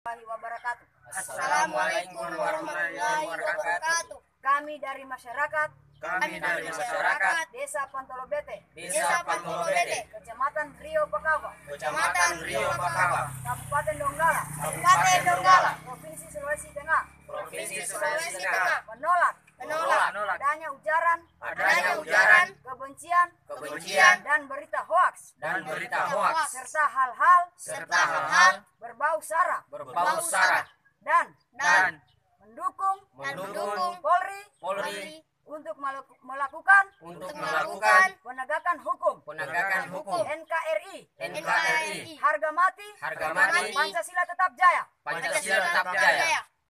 warahmatullahi wabarakatuh. Assalamualaikum warahmatullahi wabarakatuh. Kami dari masyarakat. Kami dari masyarakat. Desa Pantolobete, Desa Pantolobete, Kecamatan Rio Pakawa, Kecamatan Rio Pakawa, Kabupaten Donggala, Kabupaten Donggala, Provinsi Sulawesi Tengah, Provinsi Sulawesi Tengah, menolak menolak adanya ujaran, adanya ujaran, kebencian, kebencian, dan berita hoaks, dan berita hoaks, serta hal-hal. Serta hal-hal berbau sara. Berbau sara. dan dan. mendukung mendukung Polri Polri untuk melaku- melakukan untuk melakukan penegakan hukum. penegakan hukum. NKRI NKRI harga mati. Harga mati. Pancasila tetap jaya. Pancasila tetap jaya